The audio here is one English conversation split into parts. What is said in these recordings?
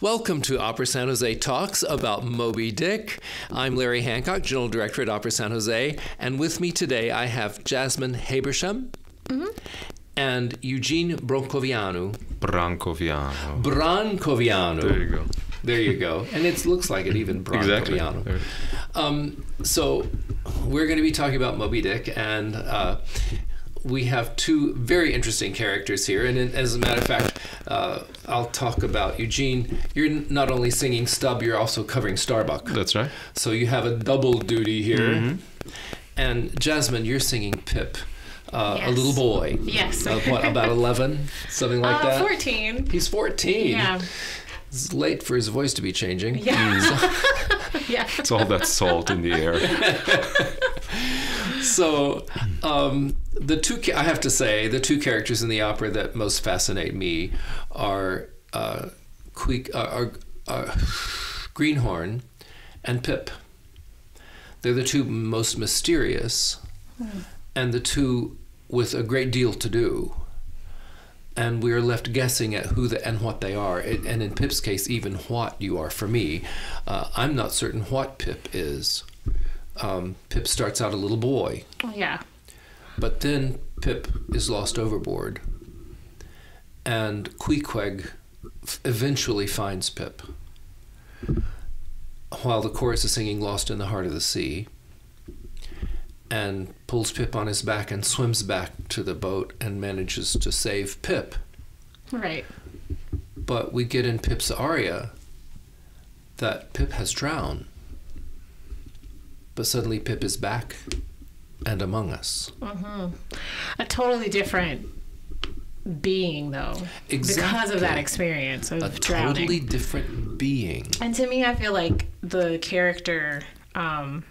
Welcome to Opera San Jose Talks about Moby Dick. I'm Larry Hancock, General Director at Opera San Jose, and with me today I have Jasmine Habersham and Eugene Broncoviano. Brancoveanu. Brancoveanu. There you go. There you go. And it looks like it even Exactly. Brancoveanu. There. Um, so we're going to be talking about Moby Dick, and uh, we have two very interesting characters here. And as a matter of fact, uh, I'll talk about Eugene. You're not only singing Stubb, you're also covering Starbuck. That's right. So you have a double duty here. Mm-hmm. And Jasmine, you're singing Pip, uh, a little boy. Yes. Uh, what, about 11? Something like uh, that? 14. He's 14. Yeah. It's late for his voice to be changing. Yeah. yeah. It's all that salt in the air. So, um, the two I have to say the two characters in the opera that most fascinate me are uh, uh, are, are Greenhorn and Pip. They're the two most mysterious, and the two with a great deal to do. And we are left guessing at who the, and what they are. And in Pip's case, even what you are. For me, uh, I'm not certain what Pip is. Um, Pip starts out a little boy, Yeah. but then Pip is lost overboard, and Queequeg f- eventually finds Pip. While the chorus is singing "Lost in the Heart of the Sea," and pulls Pip on his back and swims back to the boat and manages to save Pip. Right. But we get in Pip's aria that Pip has drowned. But suddenly Pip is back and among us. Mm-hmm. A totally different being, though. Because of that experience of A drowning. totally different being. And to me, I feel like the character, um,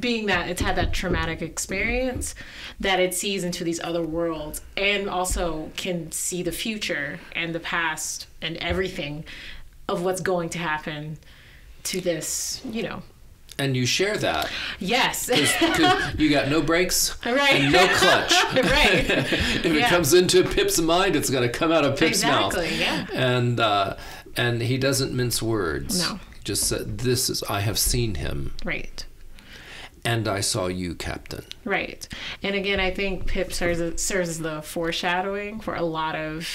being that it's had that traumatic experience, that it sees into these other worlds and also can see the future and the past and everything of what's going to happen to this, you know. And you share that Yes. because you got no brakes Right. and no clutch. right. if it comes into Pip's mind, it's going to come out of Pip's mouth. Exactly, yeah. And uh, and he doesn't mince words. No. Just said, "This is I have seen him, Right. and I saw you, Captain." Right. And again, I think Pip serves as, serves as the foreshadowing for a lot of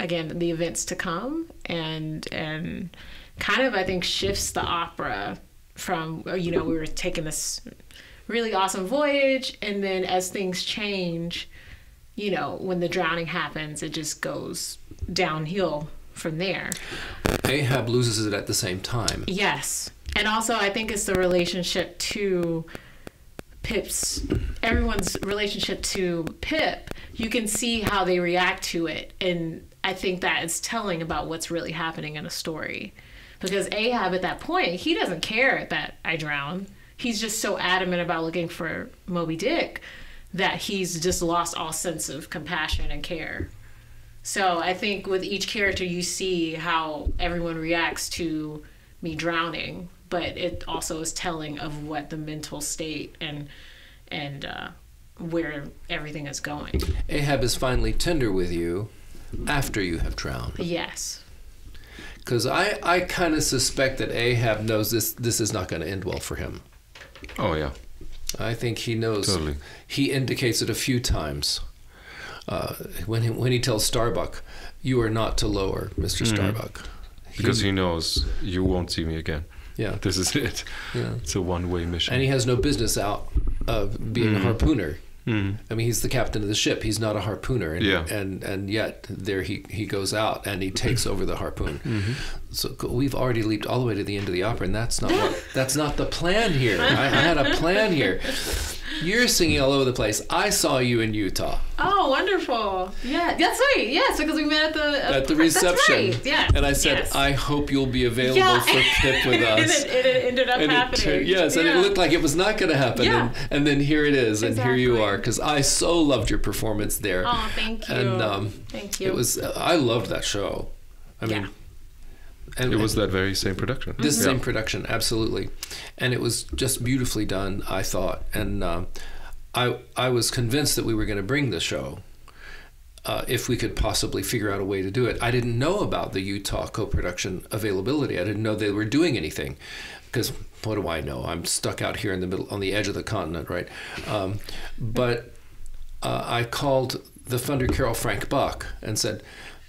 again the events to come, and and kind of I think shifts the opera from uh, you know we were taking this really awesome voyage, and then as things change, you know when the drowning happens, it just goes downhill from there. Ahab loses it at the same time. Yes. And also, I think it's the relationship to Pip's, everyone's relationship to Pip. You can see how they react to it. And I think that is telling about what's really happening in a story. Because Ahab, at that point, he doesn't care that I drown. He's just so adamant about looking for Moby Dick that he's just lost all sense of compassion and care. So I think with each character, you see how everyone reacts to me drowning, but it also is telling of what the mental state and and uh, where everything is going. Ahab is finally tender with you after you have drowned. Yes. Because I, I kind of suspect that Ahab knows this this is not going to end well for him. Oh yeah. I think he knows. Totally. He indicates it a few times. Uh, when he, when he tells Starbuck, "You are not to lower, Mister Starbuck," Because he knows you won't see me again. yeah, This is it. yeah, It's a one-way mission. and he has no business out of being a harpooner. Mhm. I mean, he's the captain of the ship. He's not a harpooner, and Yeah. and, and yet there he, he goes out and he takes over the harpoon. Mm-hmm. So we've already leaped all the way to the end of the opera, and that's not what that's not the plan here. I, I had a plan here. You're singing all over the place. I saw you in Utah Oh, wonderful! Yeah, that's right. Yes, because we met at the at the that's reception, right. Yes, and I said, yes. "I hope you'll be available Yeah. for Pip with and us." it, it ended up And it happening. tur- yes, and it looked like it was not going to happen, Yeah. and, and then here it is, and here you are, because I so loved your performance there. Oh, thank you. And um, thank you. it was I loved that show. I mean, Yeah. And it was that very same production. this Yeah. same production, absolutely, and it was just beautifully done. I thought, and um, I I was convinced that we were going to bring the show, uh, if we could possibly figure out a way to do it. I didn't know about the Utah co-production availability. I didn't know they were doing anything, because what do I know? I'm stuck out here in the middle, on the edge of the continent, right? Um, but uh, I called the funder Carol Franc Buck and said,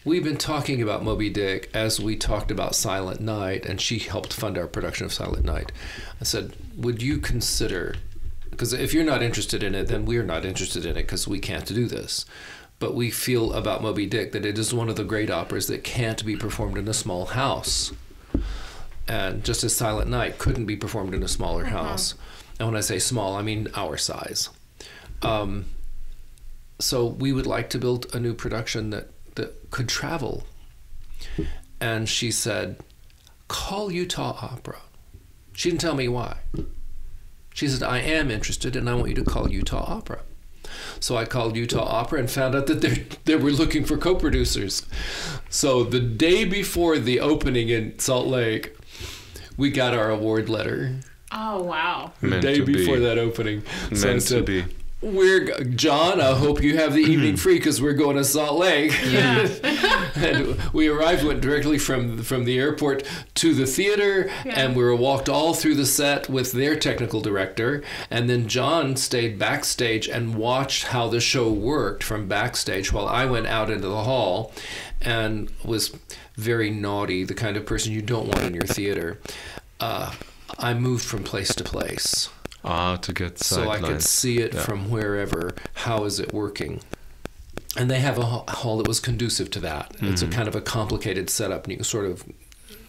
We've been talking about Moby Dick as we talked about Silent Night, and she helped fund our production of Silent Night. I said, Would you consider, because if you're not interested in it, then we're not interested in it because we can't do this. But we feel about Moby Dick that it is one of the great operas that can't be performed in a small house. And just as Silent Night couldn't be performed in a smaller house. And when I say small, I mean our size. Um, so we would like to build a new production that, that could travel. And she said, call Utah Opera. She didn't tell me why. She said, I am interested and I want you to call Utah Opera. So I called Utah Opera and found out that they they were looking for co-producers. So the day before the opening in Salt Lake, we got our award letter. Oh wow. The Meant day to be. before that opening. So I Meant to be. We're John. I hope you have the evening free because we're going to Salt Lake. Yeah. and we arrived, went directly from from the airport to the theater, Yeah. and we were walked all through the set with their technical director. And then John stayed backstage and watched how the show worked from backstage while I went out into the hall, and was very naughty, the kind of person you don't want in your theater. Uh, I moved from place to place Ah, to get so I could see it Yeah. from wherever. How is it working? And they have a hall that was conducive to that. It's a Mm-hmm. kind of a complicated setup, and you can sort of.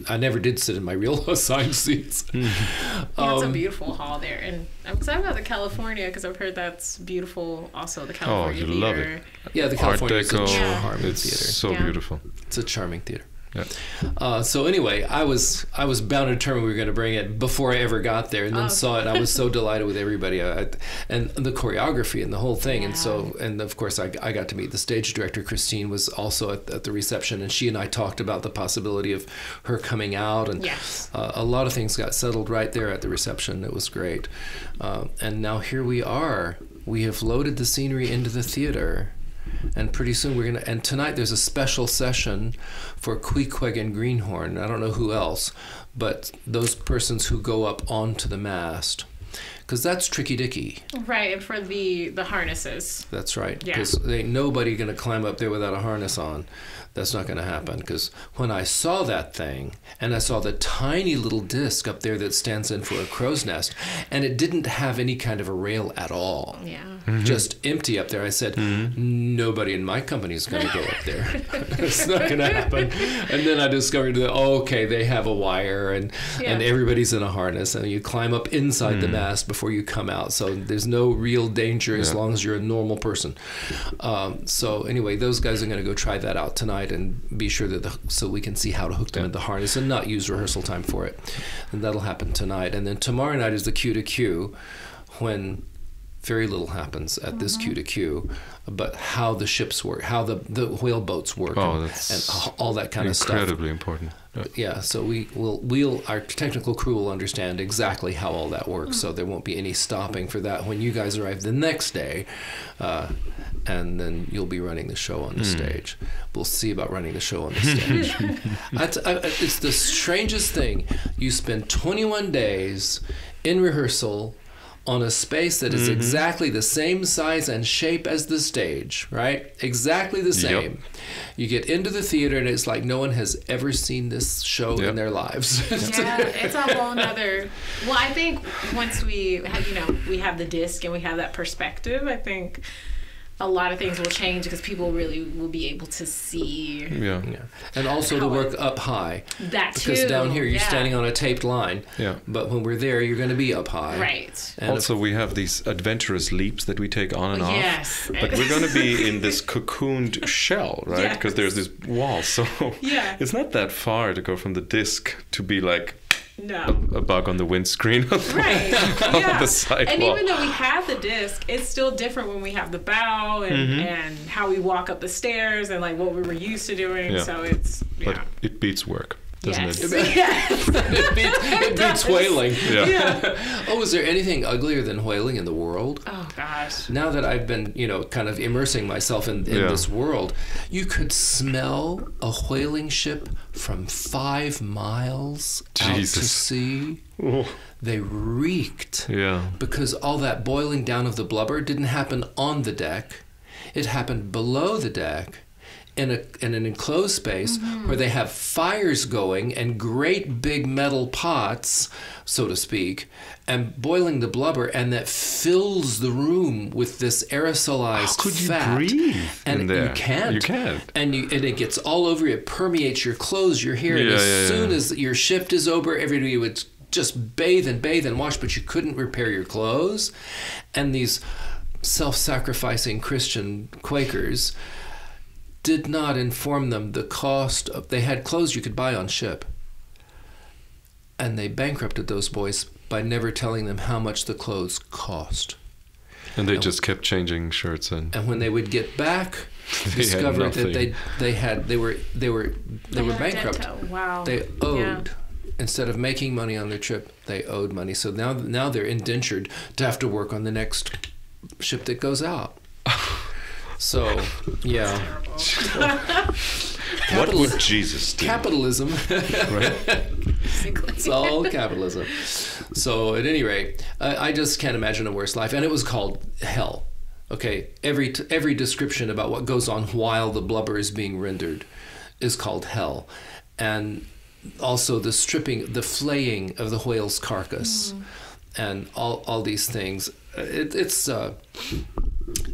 I never did sit in my real assigned seats. Mm-hmm. Yeah, it's a Um, beautiful hall there, and I'm excited about the California because I've heard that's beautiful. Also, the California Oh, you love theater. Yeah, the Art California is a Deco. charming It's theater. so Yeah. beautiful. It's a charming theater. Yeah. Uh, so anyway, I was I was bound and determined we were going to bring it before I ever got there, and then Oh. saw it. I was so delighted with everybody, I, I- and the choreography and the whole thing. And so, and of course, I, I got to meet the stage director. Kristine was also at, at the reception, and she and I talked about the possibility of her coming out, and Yes. uh, a lot of things got settled right there at the reception. It was great, uh, and now here we are. We have loaded the scenery into the theater and pretty soon we're gonna and tonight there's a special session for Queequeg and Greenhorn. I don't know who else, but those persons who go up onto the mast, because that's tricky dicky. Right, and for the the harnesses. That's right. Yeah. Because ain't nobody gonna climb up there without a harness on. That's not gonna happen. Because when I saw that thing and I saw the tiny little disc up there that stands in for a crow's nest, and it didn't have any kind of a rail at all Yeah. Mm-hmm. just empty up there. I said, mm-hmm. nobody in my company is going to go up there. it's not going to happen. And then I discovered that, oh, okay, they have a wire and, and everybody's in a harness and you climb up inside the mm. mast before you come out. So there's no real danger as long as you're a normal person. Um, so anyway, those guys are going to go try that out tonight and be sure that the, so we can see how to hook them Yeah. in the harness and not use rehearsal time for it. And that'll happen tonight. And then tomorrow night is the cue to cue when very little happens at this Mm-hmm. cue to cue, but how the ships work, how the, the whale boats work, Oh, and, and all that kind of stuff. Incredibly important. Yeah. Yeah, so we will we'll our technical crew will understand exactly how all that works, so there won't be any stopping for that when you guys arrive the next day, uh, and then you'll be running the show on the stage. We'll see about running the show on the stage. I t- I- it's the strangest thing. You spend 21 days in rehearsal on a space that is mm-hmm. exactly the same size and shape as the stage, right? Exactly the same. You get into the theater and it's like no one has ever seen this show in their lives. Yeah, it's a whole nother. Well, I think once we, have, you know, we have the disc and we have that perspective, I think a lot of things will change because people really will be able to see Yeah. yeah. And also to work up high. that too. Because down here you're yeah. standing on a taped line. Yeah. But when we're there, you're going to be up high. Right. And also, we have these adventurous leaps that we take on and off. Yes. But we're going to be in this cocooned shell, right? Yes. Because there's this wall. So Yeah. it's not that far to go from the disc to be like No. a bug on the windscreen. Right. on yeah. the side and even though we have the disc, it's still different when we have the bow and, Mm-hmm. and how we walk up the stairs and like what we were used to doing. Yeah. So it's But yeah. it beats work. Doesn't yes. it? yes. it beats, it beats whaling. Yeah. Oh, is there anything uglier than whaling in the world? Oh gosh. Now that I've been, you know, kind of immersing myself in, in Yeah. this world, you could smell a whaling ship from five miles out to Jesus. sea. Oh, They reeked yeah. because all that boiling down of the blubber didn't happen on the deck. It happened below the deck in, a, in an enclosed space mm-hmm. where they have fires going and great big metal pots, so to speak, and boiling the blubber, and that fills the room with this aerosolized How could you fat. breathe and in there? you can't. You can't. And, you, and it gets all over you. It permeates your clothes, your hair. and Yeah, as yeah, soon yeah. as your shift is over, everybody would just bathe and bathe and wash, but you couldn't repair your clothes. And these self sacrificing Christian Quakers did not inform them the cost of they had clothes you could buy on ship. And they bankrupted those boys by never telling them how much the clothes cost. And they just kept changing shirts and And when they would get back, They had discovered that they they had they were they were they were had bankrupt. Wow. They owed Yeah. instead of making money on their trip, they owed money. So now now they're indentured to have to work on the next ship that goes out. So yeah, what would Jesus do? capitalism. right? It's all capitalism. So at any rate, I, I just can't imagine a worse life. And it was called hell. Okay, every t- every description about what goes on while the blubber is being rendered is called hell, and also the stripping, the flaying of the whale's carcass, and all all these things. It, it's uh,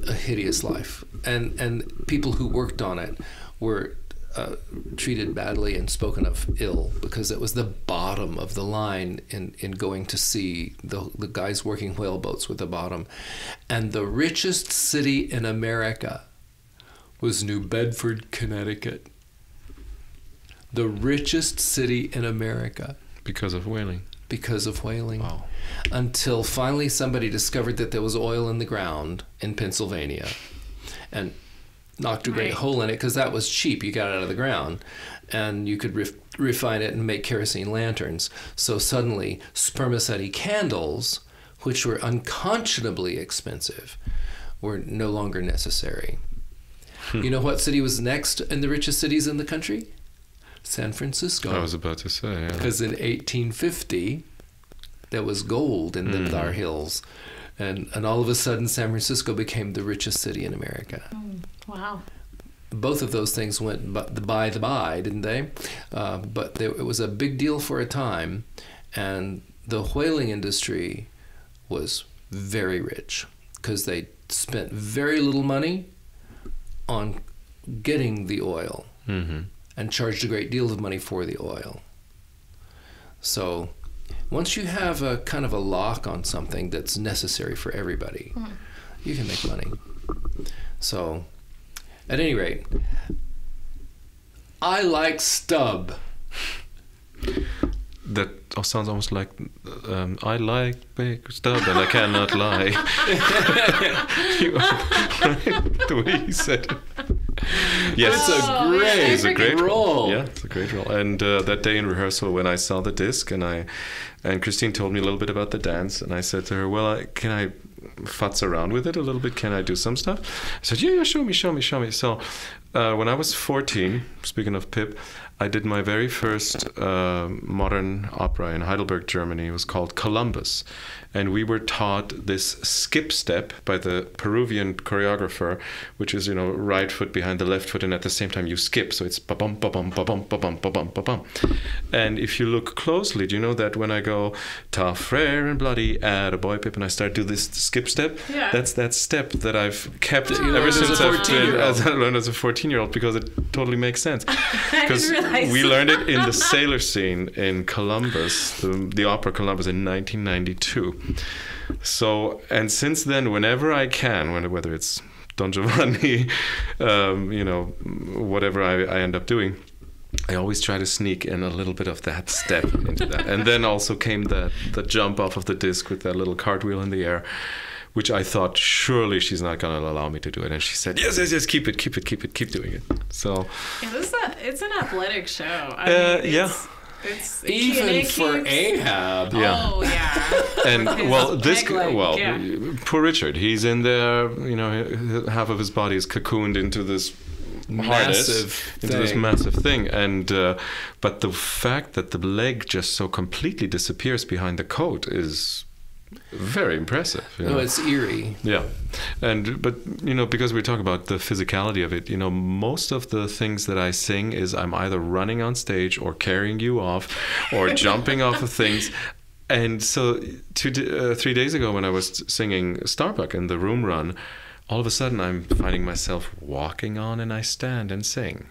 a hideous life, and and people who worked on it were uh, treated badly and spoken of ill because it was the bottom of the line in, in going to sea. The the guys working whale boats were the bottom, and the richest city in America was New Bedford, Connecticut. The richest city in America Because of whaling. because of whaling Wow. until finally somebody discovered that there was oil in the ground in Pennsylvania and knocked a great Right. hole in it because that was cheap. You got it out of the ground and you could ref- refine it and make kerosene lanterns. So suddenly, spermaceti candles, which were unconscionably expensive, were no longer necessary. You know what city was next in the richest cities in the country? San Francisco I was about to say, yeah. because in 1850 there was gold in the Mhm. Thar Hills, and and all of a sudden San Francisco became the richest city in America. wow. Both of those things went by the by the by, didn't they? Uh, but they, it was a big deal for a time, and the whaling industry was very rich because they spent very little money on getting the oil hmm and charged a great deal of money for the oil. So, once you have a kind of a lock on something that's necessary for everybody, you can make money. So, at any rate, I like Stubb. That sounds almost like um, I like big Stubb and I cannot lie. You- the way he said it. Yes, It's a Oh, great, it's a great role. Yeah, it's a great role. And uh, that day in rehearsal, when I saw the disc, and I and Kristine told me a little bit about the dance, and I said to her, "Well, I, can I futz around with it a little bit? Can I do some stuff?" I said, "Yeah, yeah, show me, show me, show me." So, uh, when I was 14, speaking of Pip, I did my very first uh, modern opera in Heidelberg, Germany. It was called Columbus, and we were taught this skip step by the Peruvian choreographer, which is you know right foot behind the left foot, and at the same time you skip. So it's ba bum ba bum ba bum ba bum ba bum ba bum. And if you look closely, do you know that when I go tough, fair, and bloody, add a boy Pip, and I start do this skip step, Yeah. that's that step that I've kept you ever learned as a since I've been 14-year-old. as I learned as a 14 year old because it totally makes sense. Because we learned it in the sailor scene in Columbus, the, the opera Columbus in 1992. So, and since then, whenever I can, when, whether it's Don Giovanni, um, you know, whatever I, I end up doing, I always try to sneak in a little bit of that step into that. And then also came the, the jump off of the disc with that little cartwheel in the air, which I thought surely she's not going to allow me to do it. And she said, yes, yes, yes, keep it, keep it, keep it, keep doing it. So, Yeah, this is a, it's an athletic show. I uh, mean, yeah, it's- It's Even it for Ahab. Yeah. Oh yeah. and His well this peg leg, well yeah. poor richard he's in there you know half of his body is cocooned into this harness, Massive into this thing. massive thing and uh, but the fact that the leg just so completely disappears behind the coat is very impressive you No, know? it's eerie. Yeah, and but you know because we talk about the physicality of it, you know most of the things that I sing is I'm either running on stage or carrying you off, or jumping off of things. And so two, uh, three days ago when I was singing Starbuck in the room run, all of a sudden I'm finding myself walking on and I stand and sing.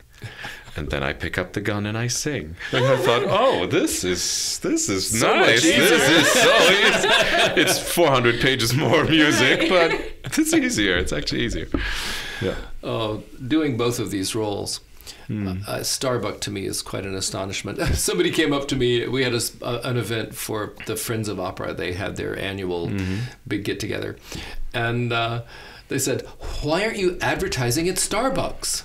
And then I pick up the gun and I sing. And I thought, oh, this is this is So nice. This is so it's, it's 400 pages more music, but it's easier. It's actually easier. Yeah. Oh, doing both of these roles. Hmm. Uh, Starbuck to me is quite an astonishment. Somebody came up to me. We had a s uh, an event for the Friends of Opera. They had their annual Mm-hmm. big get together, and uh, they said, "Why aren't you advertising at Starbucks?"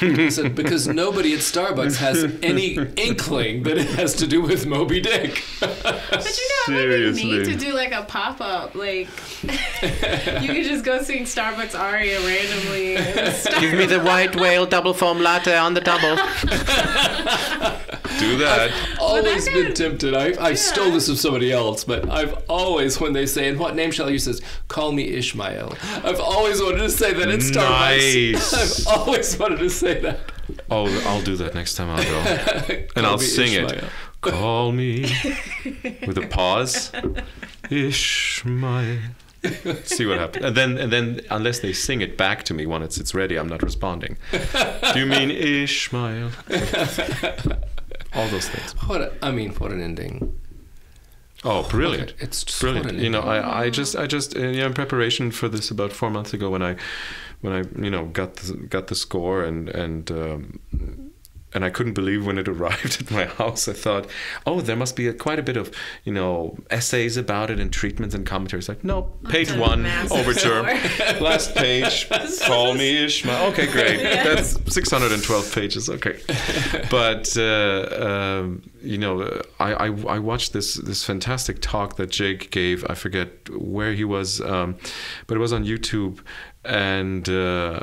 I said, because nobody at Starbucks has any inkling that it has to do with Moby Dick. But you know, maybe you need Seriously. to do like a pop up. Like, you could just go sing Starbucks aria randomly. and start- Give me the white whale double foam latte on the double. Do that. I've always that been kind of- tempted. I, I stole this from somebody else, but I've always, when they say, "And what name shall you?" use?" says, "Call me Ishmael." I've always wanted to say that at Starbucks. Nice. I've always wanted to say that. Oh, I'll do that next time I'll go. And I'll sing Ishmael. it. Call me with a pause. Ishmael. See what happens. And then and then unless they sing it back to me when it's it's ready, I'm not responding. Do you mean Ishmael? All those things. What a, I mean, what an ending! Oh, brilliant. It's just brilliant. You know. I, I just, I just, uh, you know, in preparation for this about four months ago, when I, when I, you know, got the, got the score and and um, and I couldn't believe when it arrived at my house. I thought, oh, there must be a, quite a bit of, you know, essays about it and treatments and commentaries. Like, no, page one, overture, last page. Call me Ishmael. Okay, great. That's 612 pages. Okay, but uh, um, you know, I, I I watched this this fantastic talk that Jake gave. I forget where he was, um, but it was on YouTube, and. Uh,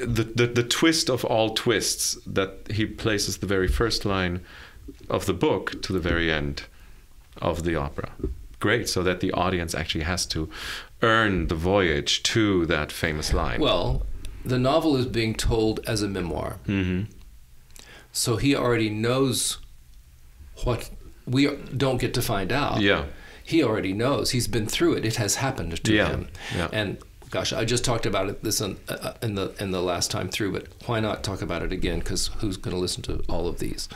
the, the the twist of all twists that he places the very first line of the book to the very end of the opera. Great, so that the audience actually has to earn the voyage to that famous line. Well, the novel is being told as a memoir, hmm so he already knows what we don't get to find out. yeah, he already knows. He's been through it. It has happened to Yeah, him. yeah. And gosh, I just talked about it this in, uh, in the in the last time through, but why not talk about it again? Because who's going to listen to all of these?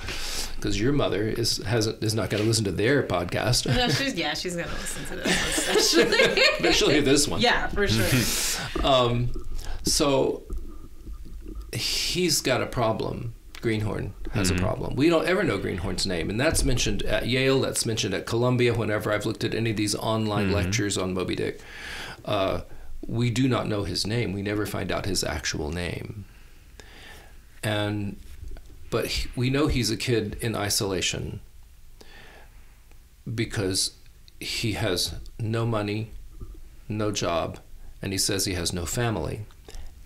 Because your mother is hasn't is not going to listen to their podcast, No, she's yeah, she's gonna listen to this one but she'll hear this one. yeah, for sure. Um, so he's got a problem. Greenhorn has a problem. We don't ever know Greenhorn's name, and that's mentioned at Yale. That's mentioned at Columbia. Whenever I've looked at any of these online lectures on Moby Dick, uh, we do not know his name. We never find out his actual name. And but he, we know he's a kid in isolation because he has no money, no job, and he says he has no family,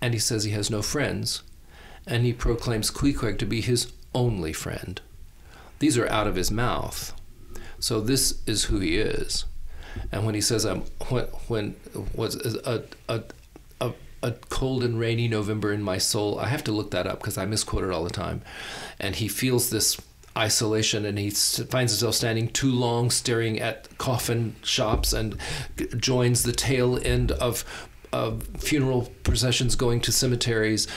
and he says he has no friends, and he proclaims Queequeg to be his only friend. These are out of his mouth. So this is who he is. And when he says I'm when when was a a a, a cold and rainy November in my soul, I have to look that up because I misquote it all the time. And he feels this isolation and he finds himself standing too long staring at coffin shops and joins the tail end of of funeral processions going to cemeteries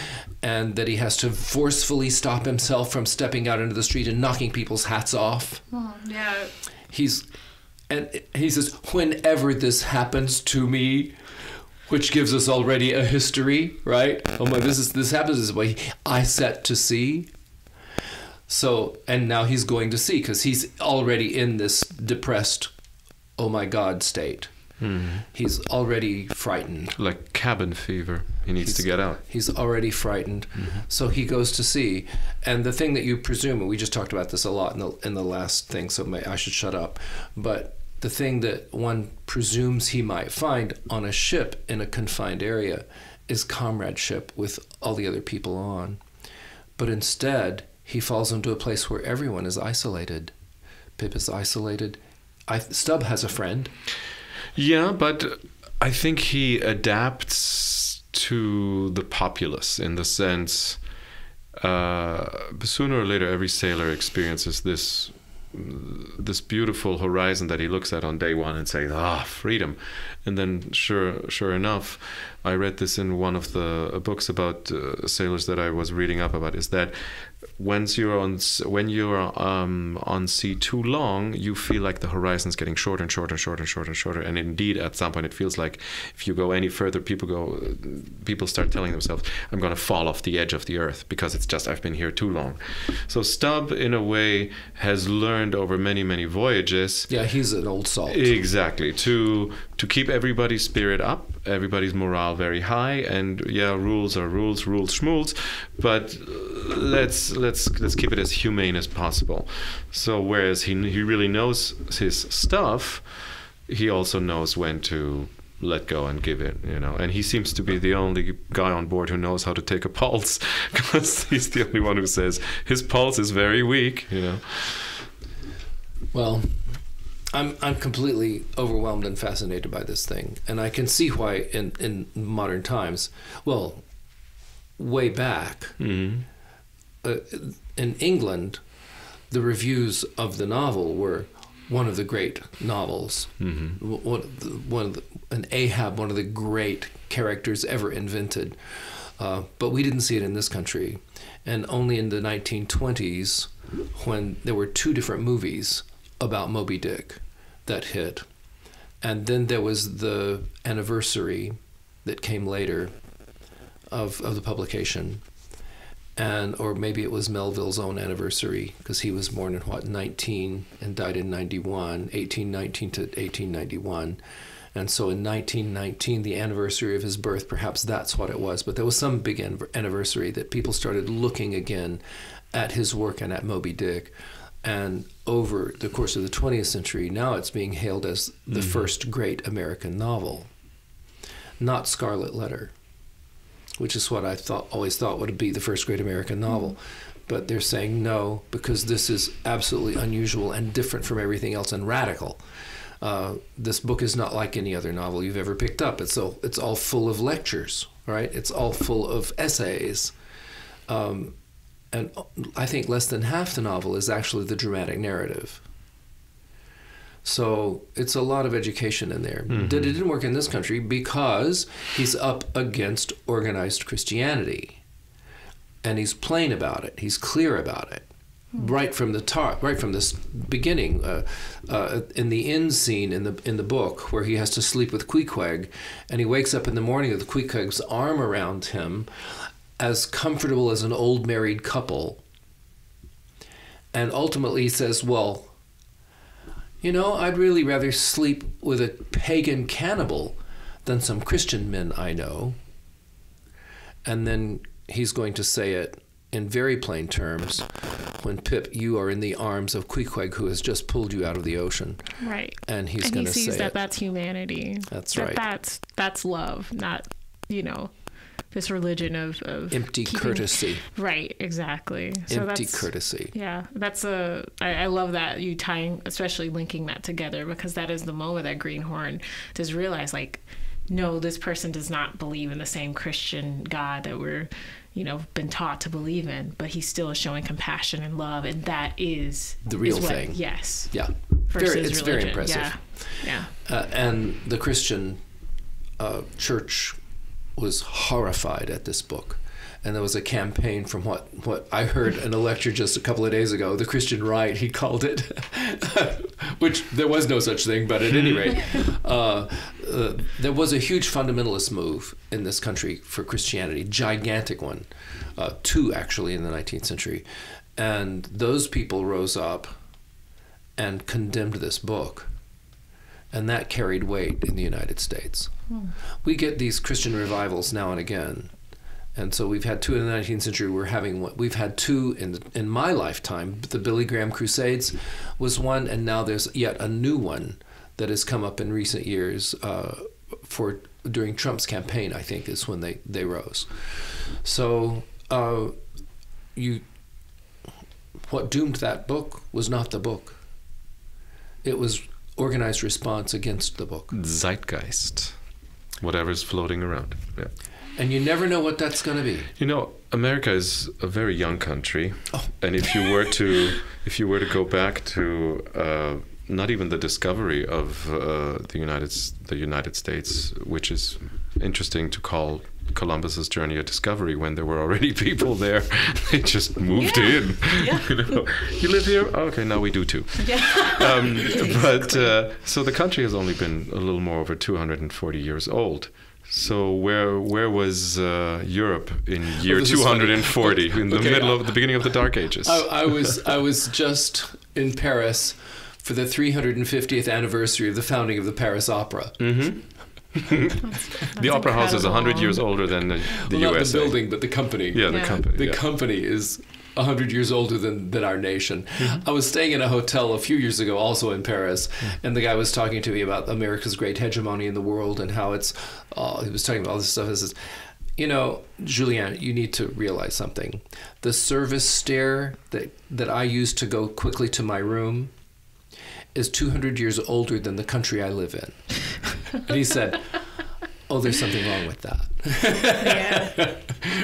and that he has to forcefully stop himself from stepping out into the street and knocking people's hats off Yeah. he's and he says whenever this happens to me which gives us already a history right oh my this is this happens this way i set to sea so and now he's going to sea because he's already in this depressed oh my god state hmm. He's already frightened. Like cabin fever. He needs to get out. He's already frightened, mm-hmm. so he goes to sea. And the thing that you presume, and we just talked about this a lot in the in the last thing, so may, I should shut up. But the thing that one presumes he might find on a ship in a confined area is comradeship with all the other people on. But instead, he falls into a place where everyone is isolated. Pip is isolated. I, Stubb has a friend. Yeah, but I think he adapts to the populace in the sense uh, sooner or later every sailor experiences this this beautiful horizon that he looks at on day one and says, "Ah, freedom," and then sure sure enough, I read this in one of the uh, books about uh, sailors that I was reading up about. Is that once you're on when you're um, on sea too long, you feel like the horizon's getting shorter and shorter and shorter and shorter and shorter. And indeed, at some point, it feels like if you go any further, people go, people start telling themselves, "I'm going to fall off the edge of the earth because it's just I've been here too long." So Stubb, in a way, has learned over many many voyages Yeah, he's an old salt. Exactly to to keep everybody's spirit up, everybody's morale very high, and yeah, rules are rules, rules schmools, but let's let's let's keep it as humane as possible. So whereas he he really knows his stuff, he also knows when to let go and give it, you know. And he seems to be the only guy on board who knows how to take a pulse, because he's the only one who says his pulse is very weak, you know. Well, I'm I'm completely overwhelmed and fascinated by this thing, and I can see why in in modern times. Well, way back Mm-hmm. uh, in England, the reviews of the novel were one of the great novels. Mm-hmm. One, of one of the, an Ahab, one of the great characters ever invented. Uh, but we didn't see it in this country, and only in the 1920s, when there were two different movies about Moby Dick that hit, and then there was the anniversary that came later of of the publication. And or maybe it was Melville's own anniversary because he was born in what 19 and died in 91 1819 to 1891 and so in 1919 the anniversary of his birth perhaps that's what it was. But there was some big anniversary that people started looking again at his work and at Moby Dick and over the course of the 20th century now it's being hailed as the first great American novel not Scarlet Letter which is what I thought always thought would be the first great American novel. But they're saying no because this is absolutely unusual and different from everything else and radical. Uh, this book is not like any other novel you've ever picked up. It's all it's all full of lectures, right? It's all full of essays, um, and I think less than half the novel is actually the dramatic narrative. So it's a lot of education in there. Did it didn't work in this country because he's up against organized Christianity, and he's plain about it. He's clear about it, right from the top, right from the beginning. Uh, uh, in the end scene in the in the book, where he has to sleep with Queequeg, and he wakes up in the morning with Queequeg's arm around him, as comfortable as an old married couple. And ultimately, says, "Well." You know, I'd really rather sleep with a pagan cannibal than some Christian men I know. And then he's going to say it in very plain terms when Pip, you are in the arms of Queequeg, who has just pulled you out of the ocean. Right. And he's going he to sees say that it. that's humanity. That's that right. That's that's love, not you know this religion of, of Empty keeping- courtesy. Right. Exactly. So Empty courtesy. Yeah, that's a. I, I love that you tying, especially linking that together because that is the moment that Greenhorn does realize, like, no, this person does not believe in the same Christian God that we're, you know, been taught to believe in, but he still is showing compassion and love, and that is The real is what- thing. Yes. Yeah. Very, it's very impressive. Yeah. Yeah. Uh, and the Christian uh, church was horrified at this book. And there was a campaign from what, what I heard in a lecture just a couple of days ago, the Christian right, he called it, which there was no such thing, but at any rate, uh, uh, there was a huge fundamentalist move in this country for Christianity, gigantic one, uh, two actually in the 19th century. And those people rose up and condemned this book and that carried weight in the United States. We get these Christian revivals now and again, and so we've had two in the 19th century. We're having one. We've had two in in my lifetime. The Billy Graham Crusades was one, and now there's yet a new one that has come up in recent years. Uh, for during Trump's campaign, I think is when they they rose. So uh, you, what doomed that book was not the book. It was organized response against the book, Zeitgeist, whatever's floating around. Yeah. and you never know what that's going to be. You know, America is a very young country, Oh. and if you were to, if you were to go back to uh, not even the discovery of uh, the United the United States, which is interesting to call Columbus's journey a discovery when there were already people there, they just moved Yeah. in. Yeah. you know, you live here, okay, now we do too. Yeah. Um, but uh, so the country has only been a little more over 240 years old. So where where was uh, Europe in year this is funny. 240 in the Okay, middle of the beginning of the Dark Ages? I, I was I was just in Paris for the 350th anniversary of the founding of the Paris Opera. hmm the Opera House is 100 years older than the, the well, not the building, but the company. Yeah, the Yeah. company. The yeah. company is 100 years older than, than our nation. Mm-hmm. I was staying in a hotel a few years ago, also in Paris, Mm. and the guy was talking to me about America's great hegemony in the world and how it's, uh, he was talking about all this stuff. He says, you know, Julianne, you need to realize something. The service stair that, that I use to go quickly to my room is 200 years older than the country I live in. and he said, oh, there's something wrong with that. yeah.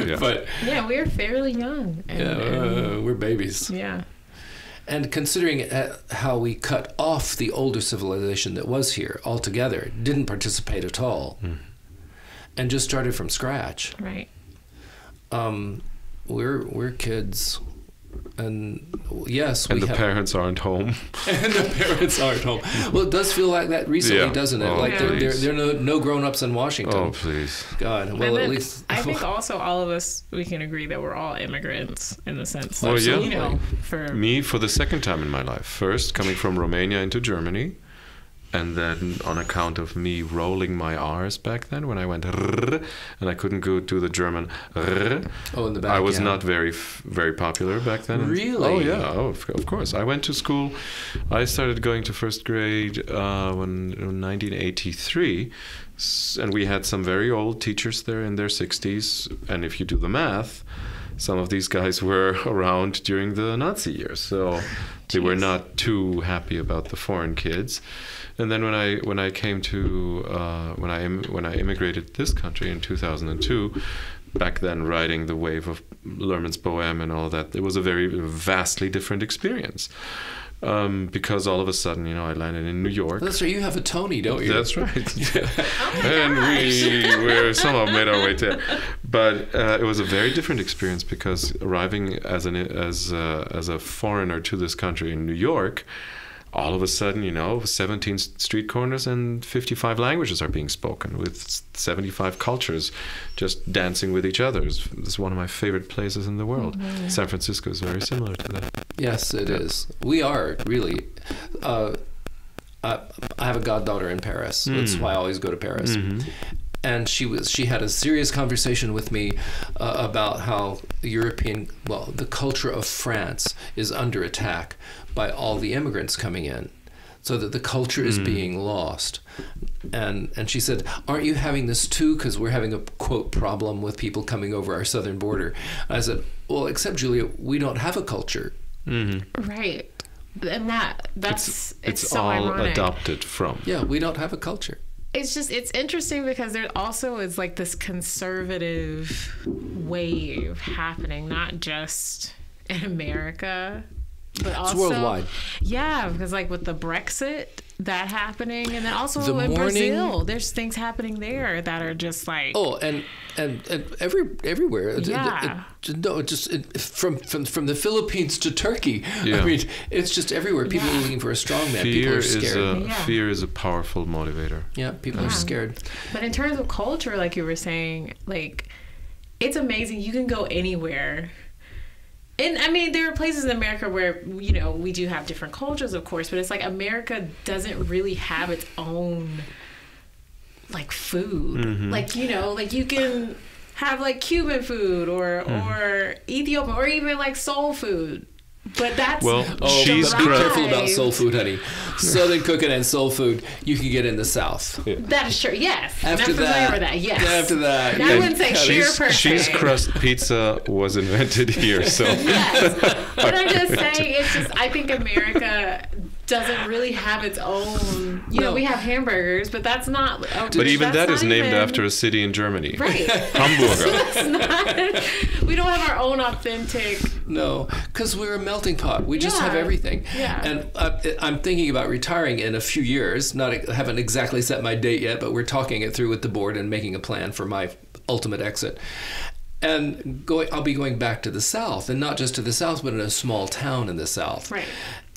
Yeah. But Yeah, we're fairly young. And, yeah, and- uh, we're babies. yeah. And considering uh, how we cut off the older civilization that was here altogether, didn't participate at all, and just started from scratch, Right. um, we're we're kids, and yes, and we the have, parents aren't home. and the parents aren't home. Well, it does feel like that recently, Yeah. doesn't it? Oh, like there, there, there are no, no grown-ups in Washington. Oh, please. God, well And at least I think also all of us we can agree that we're all immigrants in the sense Oh, that yeah. you know for Me for the second time in my life. First, coming from Romania into Germany, and then on account of me rolling my R's back then when I went and I couldn't go do the German oh, in the back. I was yeah. not very very popular back then. Really? Oh yeah. Oh, of, of course. I went to school. I started going to first grade uh, when in 1983, s- and we had some very old teachers there in their 60s. And if you do the math, some of these guys were around during the Nazi years, so they were not too happy about the foreign kids. And then when I when I came to uh, when I im- when I immigrated this country in 2002, back then riding the wave of Lerman's poem and all that, it was a very vastly different experience. Um, because all of a sudden, you know, I landed in New York. That's right. You have a Tony, don't you? That's right. and we were somehow made our way there. But uh, it was a very different experience because arriving as an as a, as a foreigner to this country in New York, all of a sudden, you know, 17 street corners and 55 languages are being spoken with 75 cultures just dancing with each other. It's, it's one of my favorite places in the world. San Francisco is very similar to that. Yes, it is. We are really. Uh, I, I have a goddaughter in Paris. That's Mm. why I always go to Paris. And she was she had a serious conversation with me uh, about how the European well the culture of France is under attack by all the immigrants coming in, so that the culture is being lost. And and she said, "Aren't you having this too? Because we're having a quote problem with people coming over our southern border." I said, "Well, except Julia, we don't have a culture." Mm-hmm. Right. And that that's it's, It's, so all ironic. adopted from. Yeah, we don't have a culture. It's just it's interesting because there also is like this conservative wave happening, not just in America, but also worldwide. Yeah, because like with the Brexit that happening, and then also The in morning- Brazil, there's things happening there that are just like Oh, and and, and every everywhere. It- it- Yeah. it- no, just it, from from from the Philippines to Turkey. Yeah. I mean, it's just everywhere. People Yeah. are looking for a strong man. People Fear are is scared. a Yeah. fear is a powerful motivator. yeah, people are scared. But in terms of culture, like you were saying, like it's amazing. You can go anywhere And I mean, there are places in America where you know we do have different cultures, of course, but it's like America doesn't really have its own like food. Mm-hmm. Like you know, like you can have like Cuban food or Mm. or Ethiopian or even like soul food, but that's Well, Oh, cheese but be careful about soul food, honey. Southern cooking and soul food you can get in the South. that is true. Yes, After that, that. Yes, after that, I you wouldn't say gotta- pure cheese, per cheese se. crust pizza was invented here, so yes. But I'm just saying, it's just I think America doesn't really have its own. You know, No. we have hamburgers, but that's not. oh, but even that's that named even- after a city in Germany. Right. Hamburger. It's not, we don't have our own authentic. No, because we're a melting pot. We just have everything. Yeah. And uh, I'm thinking about retiring in a few years. Not I haven't exactly set my date yet, but we're talking it through with the board and making a plan for my ultimate exit. And going, I'll be going back to the South, and not just to the South, but in a small town in the South. Right.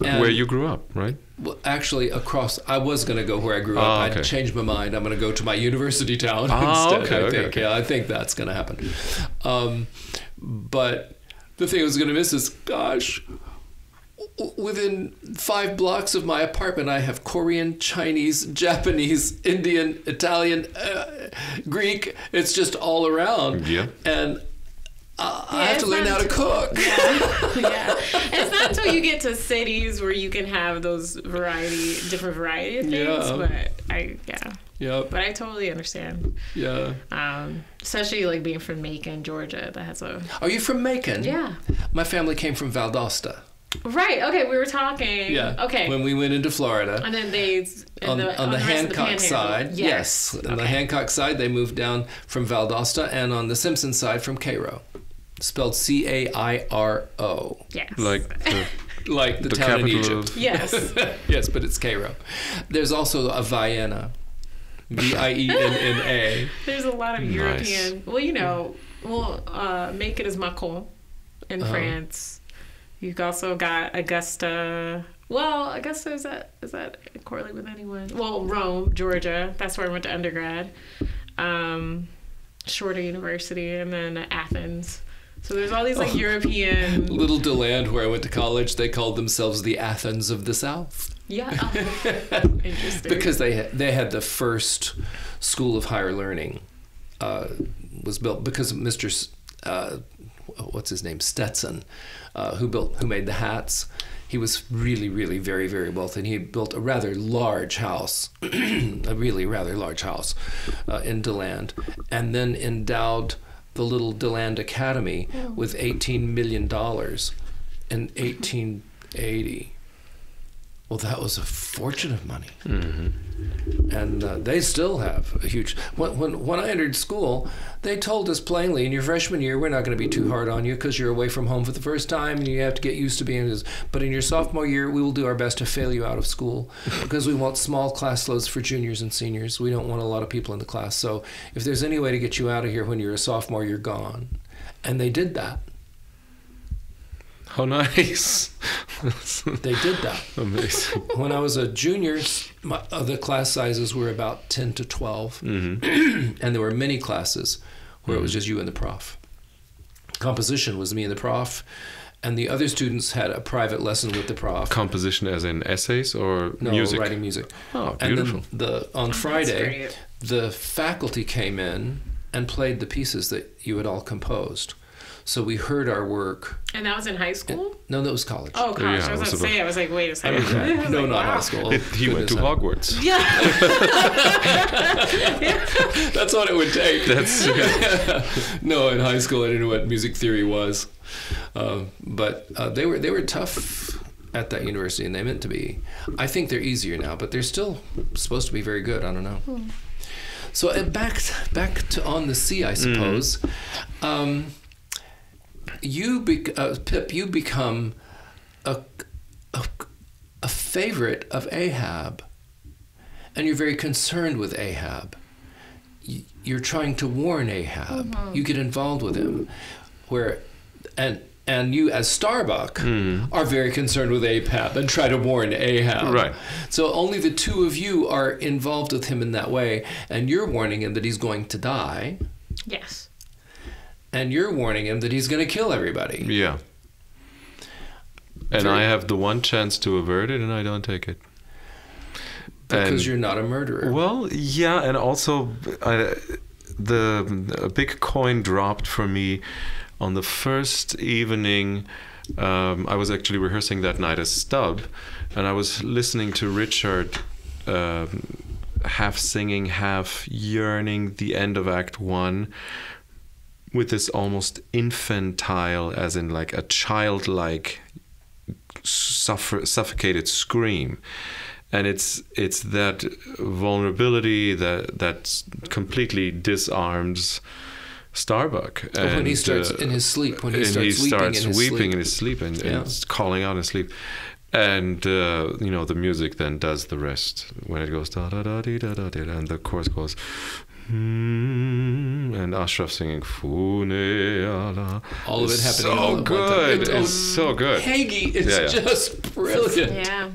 And- Where you grew up, right? Well, actually, across. I was going to go where I grew Ah, up. okay. I changed my mind. I'm going to go to my university town Ah, instead. okay, I okay, think. okay. Yeah, I think that's going to happen. Um, but the thing I was going to miss is, gosh, within five blocks of my apartment, I have Korean, Chinese, Japanese, Indian, Italian, uh, Greek. It's just all around. Yeah. And uh, I have to learn how to cook. yeah. It's not until you get to cities where you can have those variety, different variety of things. Yeah. But I, yeah. Yep. But I totally understand. Yeah. Um, especially like being from Macon, Georgia. That has a Are you from Macon? yeah. My family came from Valdosta. Right. Okay. We were talking. Yeah. Okay. When we went into Florida. and then they On, the, on the rest of Hancock Panhandle. side, yes. On the Hancock side, they moved down from Valdosta, and on the Simpson side, from Cairo. Spelled C A I R O. Yes. Like the, Like the, the town in Egypt. of Yes. yes, but it's Cairo. There's also a Vienna. V I E N N A. There's a lot of Nice. European. Well, you know, well, uh, make it as Macon in Uh-huh. France. You've also got Augusta. Well, Augusta is that is that correlate with anyone? Well, Rome, Georgia. That's where I went to undergrad. Um, Shorter University, and then Athens. So there's all these like Oh. European. Little Deland, where I went to college, they called themselves the Athens of the South. Yeah. oh, interesting. because they had, they had the first school of higher learning uh, was built because Mr. S- Uh, what's his name Stetson, uh, who built who made the hats. He was really, really very, very wealthy. And he built a rather large house, a really rather large house uh, in Deland, and then endowed the little Deland Academy oh. with $18 million in 1880. Well, that was a fortune of money and uh, they still have a huge. When, when when I entered school, they told us plainly, in your freshman year, we're not going to be too hard on you because you're away from home for the first time and you have to get used to being. This. But in your sophomore year, we will do our best to fail you out of school because we want small class loads for juniors and seniors. We don't want a lot of people in the class. So if there's any way to get you out of here when you're a sophomore, you're gone. And they did that. How nice. They did that. Amazing. When I was a junior, my, uh, the class sizes were about 10 to 12. hmm and there were many classes where it Mm. was just you and the prof. Composition was me and the prof, and the other students had a private lesson with the prof. Composition as in essays or no, music? writing music. Oh, And beautiful. then the on Friday, the faculty came in and played the pieces that you had all composed. So we heard our work. And that was in high school. No, that was college. Oh gosh, Yeah, I was was going to say. I was like, wait a second. mean, I no, like, not wow. high school. It- he went to Goodness, Hogwarts. Yeah. That's what it would take. That's no, in high school I didn't know what music theory was, um, but uh, they were they were tough at that university, and they meant to be. I think they're easier now, but they're still supposed to be very good. I don't know. So uh, back back to on the sea, I suppose. Um, you, bec uh, Pip, you become a, a a favorite of Ahab, and you're very concerned with Ahab you're trying to warn Ahab. You get involved with him, where, and and you as Starbuck are very concerned with Ahab and try to warn Ahab. Right. So only the two of you are involved with him in that way, and you're warning him that he's going to die, yes. And you're warning him that he's going to kill everybody. yeah. and Very- I have the one chance to avert it, and I don't take it. because And- you're not a murderer. Well, yeah, and also I, the a big coin dropped for me on the first evening. Um, I was actually rehearsing that night as Stubb, and I was listening to Richard. Um, half singing, half yearning the end of Act One with this almost infantile, as in like a childlike, suffer, suffocated scream, and it's it's that vulnerability that that completely disarms Starbuck. But when he And, starts uh, in his sleep, when he and starts he weeping starts in weeping sleep. in his sleep and, Yeah. and calling out in sleep. And uh, you know the music then does the rest when it goes da da da dee, da da da, and the chorus goes, hmm, and Ashraf singing Fune ala. All of it It's happening all So at one time. good, It's- it's so good. Heggie is Yeah, yeah. just brilliant. Yeah.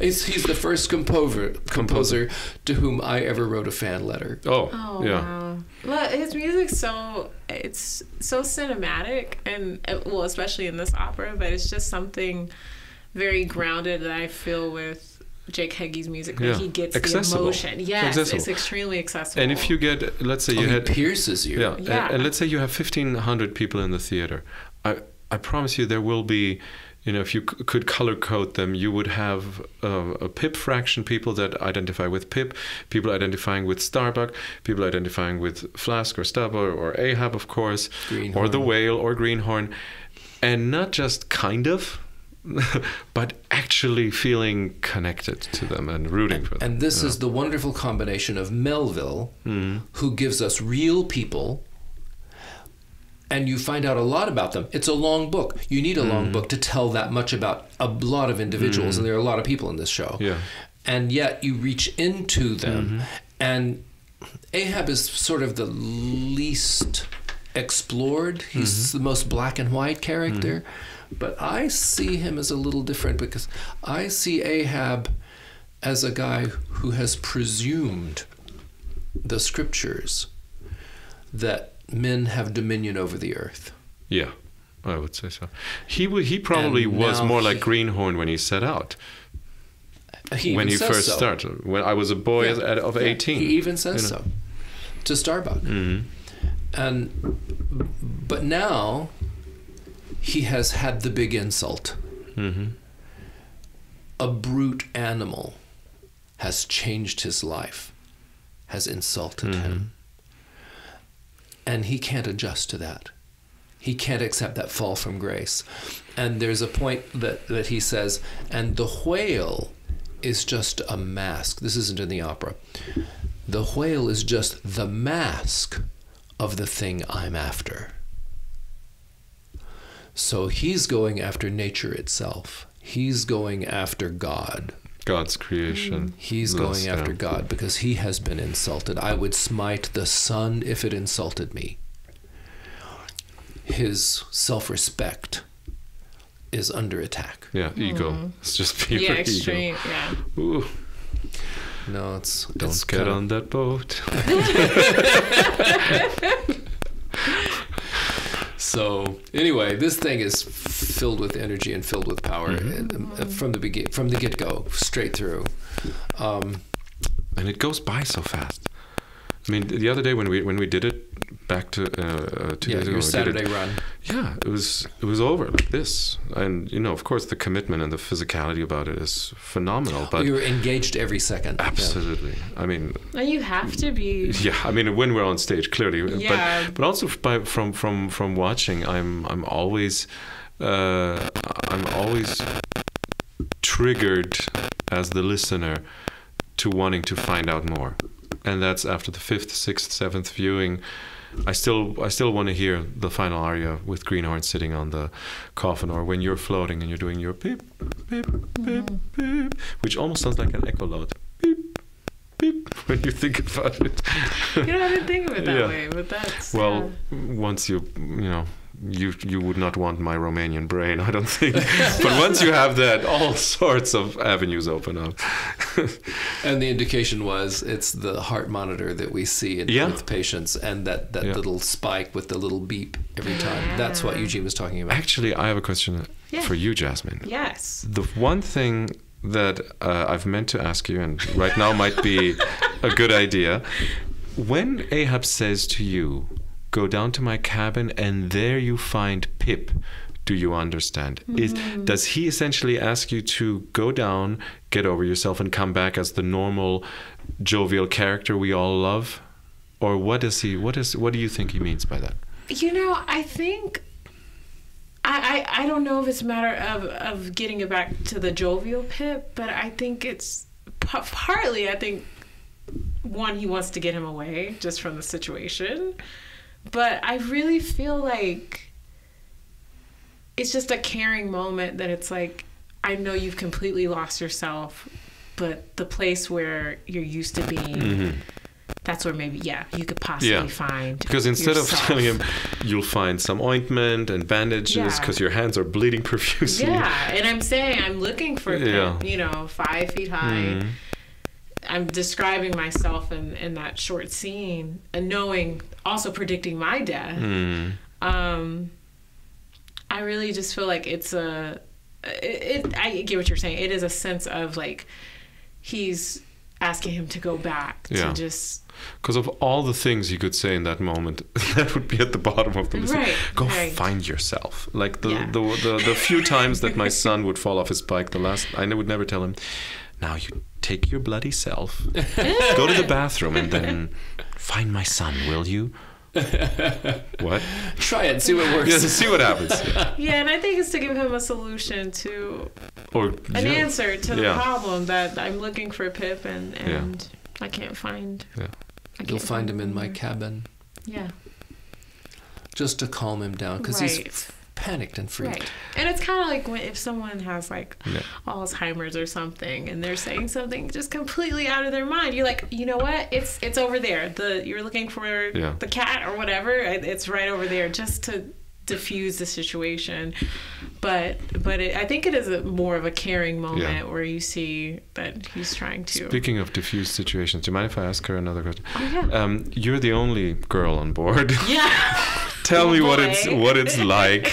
He's, he's the first composer composer to whom I ever wrote a fan letter. Oh, Oh yeah. wow! Well, his music's so it's so cinematic, and uh, well, especially in this opera, but it's just something very grounded that I feel with Jake Heggie's music. Where Yeah. he gets Accessible. the emotion. Yes, Accessible. it's extremely accessible. And if you get, let's say Oh, you he had pierces you. Yeah, and- Yeah. And, let's say you have fifteen hundred people in the theater. I I promise you there will be, you know, if you c- could color code them, you would have uh, a Pip fraction people that identify with Pip, people identifying with Starbuck, people identifying with Flask or Stubb or, or Ahab, of course, or the Whale or Greenhorn, and not just kind of. but actually feeling connected to them and rooting for them. And this you know. is the wonderful combination of Melville, Mhm. who gives us real people, and you find out a lot about them. It's a long book. You need a Mm. long book to tell that much about a lot of individuals, and there are a lot of people in this show. Yeah. And yet you reach into them, and Ahab is sort of the least explored. He's the most black and white character. But I see him as a little different because I see Ahab as a guy who has presumed the scriptures that men have dominion over the earth. Yeah, I would say so. He he probably And was more like he- Greenhorn when he set out. He when he first so. started. When I was a boy Yeah. at, of Yeah, 18. He even says you know. so to Starbuck. hmm And but now he has had the big insult. hmm A brute animal has changed his life, has insulted him. And he can't adjust to that. He can't accept that fall from grace. And there's a point that, that he says, and the whale is just a mask. This isn't in the opera. The whale is just the mask of the thing I'm after. So he's going after nature itself. He's going after God. God's creation. Mm. He's Thus, going after yeah. God because he has been insulted. I would smite the sun if it insulted me. His self respect is under attack. Yeah, ego. Mm. It's just pure yeah, ego. extreme. Yeah. Ooh, No, it's don't it's get kinda- on that boat. So anyway, this thing is filled with energy and filled with power Mm-hmm. uh, from the begin from the get go, straight through. Um, and it goes by so fast. I mean, the other day when we when we did it back to uh, uh, two yeah, days ago, your Saturday it, run. yeah, it was it was over like this, and you know, of course, the commitment and the physicality about it is phenomenal. But you were engaged every second. Yeah. absolutely, I mean, And you have to be. yeah, I mean, when we're on stage, clearly, Yeah. but but also by, from from from watching, I'm I'm always uh, I'm always triggered as the listener to wanting to find out more, and that's after the fifth, sixth, seventh viewing. I still I still want to hear the final aria with Greenhorn sitting on the coffin, or when you're floating and you're doing your beep beep beep mm-hmm. beep, which almost sounds like an echolot. Beep beep when you think about it. You don't have to think of it that Yeah. way, but that's. Well, once you you know you you would not want my Romanian brain, I don't think. but once you have that, all sorts of avenues open up. And the indication was it's the heart monitor that we see in, Yeah. with patients, and that, that Yeah. little spike with the little beep every time. That's what Eugene was talking about. Actually, I have a question. Yeah. for you, Jasmine. Yes. The one thing that uh, I've meant to ask you, and right now might be a good idea, when Ahab says to you, "Go down to my cabin, and there you find Pip," do you understand? Is mm. does he essentially ask you to go down, get over yourself, and come back as the normal, jovial character we all love, or what does he? What is? What do you think he means by that? You know, I think I, I I don't know if it's a matter of of getting it back to the jovial Pip, but I think it's p- partly I think one he wants to get him away just from the situation, but I really feel like it's just a caring moment that it's like I know you've completely lost yourself, but the place where you're used to being. That's where maybe yeah you could possibly Yeah. find Because instead yourself. of telling him you'll find some ointment and bandages Yeah. because your hands are bleeding profusely. Yeah, and I'm saying I'm looking for, Yeah. you know, five feet high. Mhm. I'm describing myself in, in that short scene and knowing, also predicting my death. Mm. Um, I really just feel like it's a, it, it, I get what you're saying. It is a sense of like, he's asking him to go back Yeah. to just, Because of all the things you could say in that moment, that would be at the bottom of the list. Right, Go right. find yourself. Like the, Yeah. the, the the few times that my son would fall off his bike, the last I would never tell him. Now you take your bloody self, go to the bathroom, and then find my son, will you? what? Try it, see what works. Yeah, see what happens. yeah, and I think it's to give him a solution to Or an yeah. answer to the Yeah. problem that I'm looking for Pip and, and I can't find. Yeah. I You'll can't find him in my cabin Yeah. just to calm him down because Right. he's panicked and freaked. Right. And it's kind of like when if someone has like Yeah. Alzheimer's or something and they're saying something just completely out of their mind. You're like, "You know what? It's it's over there. The you're looking for Yeah. the cat or whatever. It's right over there just to diffuse the situation." But but it, I think it is a, more of a caring moment Yeah. where you see that he's trying to Speaking of diffused situations, do you mind if I ask her another question? Oh, yeah. Um, you're the only girl on board. Yeah. Tell me what it's what it's like,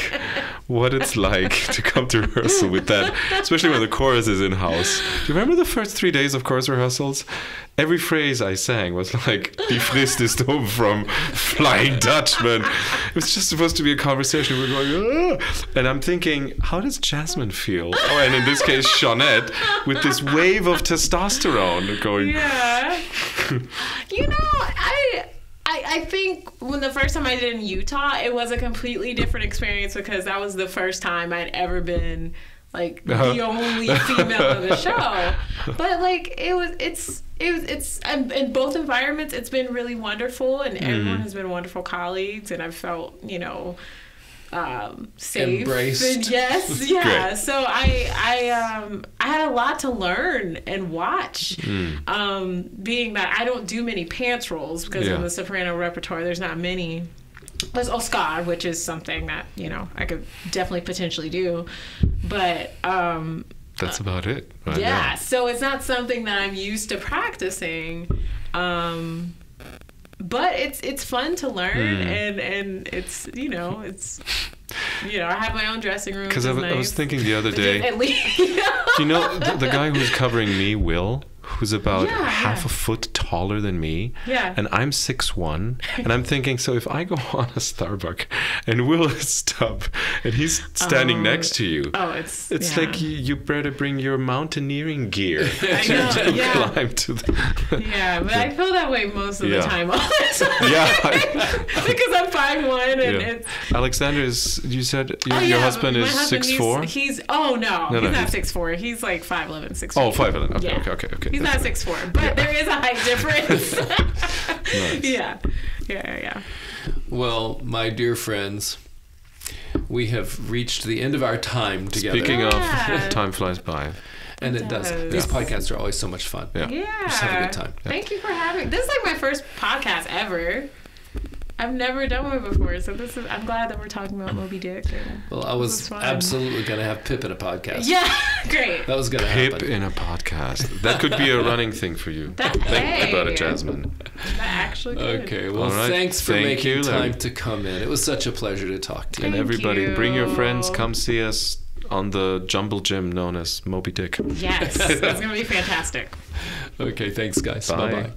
what it's like to come to rehearsal with that, especially when the chorus is in house. Do you remember the first three days of chorus rehearsals? Every phrase I sang was like "Die Frist ist um" from Flying Dutchman. It was just supposed to be a conversation. We're going, "Ah." and I'm thinking, how does Jasmine feel? Oh, and in this case, Shawnette, with this wave of testosterone going. Yeah. you know, I, I I think when the first time I did in Utah, it was a completely different experience because that was the first time I'd ever been like Uh-huh. the only female in the show. But like it was it's it was it's in both environments it's been really wonderful and Mm-hmm. everyone has been wonderful colleagues and I've felt, you know, um safe Embraced. yes yeah Great. so i i um i had a lot to learn and watch Mm. um being that i don't do many pants roles because Yeah. in the soprano repertoire there's not many there's oscar which is something that you know i could definitely potentially do but um That's about it. right yeah now. so it's not something that i'm used to practicing um but it's it's fun to learn Hmm. and and it's you know it's you know i have my own dressing room Because I, w- I was thinking the other day. at least you know? Do you know the, the guy who's covering me, Will, who's about Yeah, half yeah. a foot taller than me? Yeah. And I'm six one, and I'm thinking, so if I go on a Starbucks and Will is Stubb and he's standing Oh. next to you, oh it's it's yeah. like you, you better bring your mountaineering gear to, know, to yeah. climb to the. yeah but i feel that way most of the time all Yeah. because i'm five one and it's Alexander is. You said your, Oh, your husband is husband, six four. He's, he's oh no, No, no, he's not he's- six four. He's like five eleven, six. Oh, five eleven. Okay, okay, okay, okay. He's That's not six four, but there is a height difference. Yeah, yeah, yeah, yeah. Well, my dear friends, we have reached the end of our time together. Speaking Yeah. of, time flies by. and it does. does. These podcasts are always so much fun. Yeah. Yeah. Just have a good time. Thank you for having. This is like my first podcast ever. I've never done one before, so this is. I'm glad that we're talking about Moby Dick. Well, I This was absolutely going to have Pip in a podcast. yeah, great. That was going to Hip happen. in a podcast. That could be a running thing for you. That- Think about it. Jasmine. That actually. Good. Okay, well, All right. thanks for Thank making you, time Larry. to come in. It was such a pleasure to talk to you. And Thank everybody, bring your friends. Come see us on the jumble gym known as Moby Dick. Yes, it's gonna be fantastic. Okay, thanks, guys. Bye. Bye bye.